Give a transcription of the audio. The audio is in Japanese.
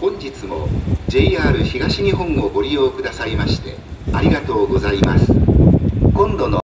本日も JR 東日本をご利用くださいましてありがとうございます。今度の